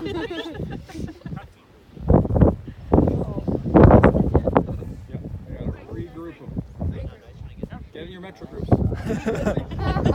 Yep, I gotta regroup them. Get in your metro groups.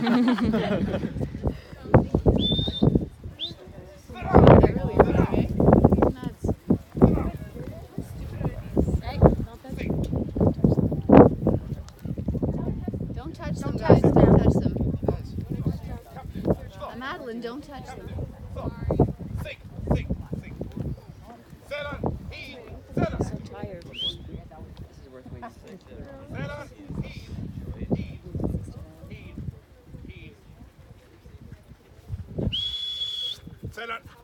Don't touch them, guys. Don't touch them. Uh, Madeline, don't touch them. so tired. This is worth waiting Seller.